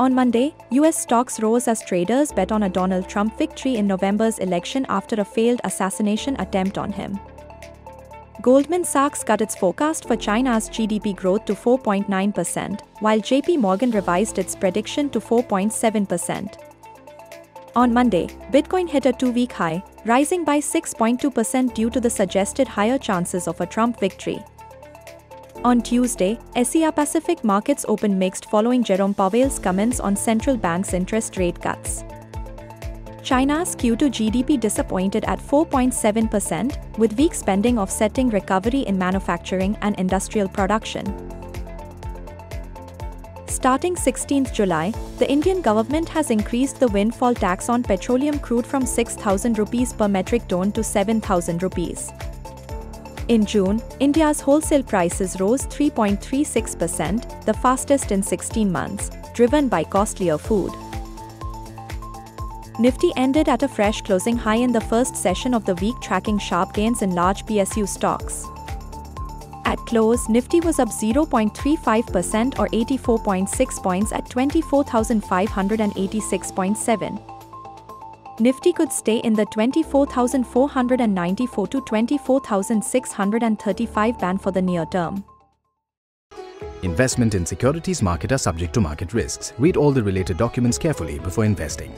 On Monday, US stocks rose as traders bet on a Donald Trump victory in November's election after a failed assassination attempt on him. Goldman Sachs cut its forecast for China's GDP growth to 4.9%, while JP Morgan revised its prediction to 4.7%. On Monday, Bitcoin hit a two week high, rising by 6.2% due to the suggested higher chances of a Trump victory. On Tuesday, Asia Pacific markets opened mixed following Jerome Powell's comments on central banks' interest rate cuts. China's Q2 GDP disappointed at 4.7%, with weak spending offsetting recovery in manufacturing and industrial production. Starting 16 July, the Indian government has increased the windfall tax on petroleum crude from 6,000 rupees per metric ton to 7,000 rupees. In June, India's wholesale prices rose 3.36%, the fastest in 16 months, driven by costlier food. Nifty ended at a fresh closing high in the first session of the week, tracking sharp gains in large PSU stocks. At close, Nifty was up 0.35% or 84.6 points at 24,586.7. Nifty could stay in the 24,494 to 24,635 band for the near term. Investment in securities market are subject to market risks. Read all the related documents carefully before investing.